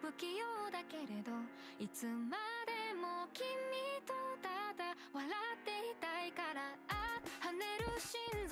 不器用だけれどいつまでも君とただ笑っていたいからあ跳ねる心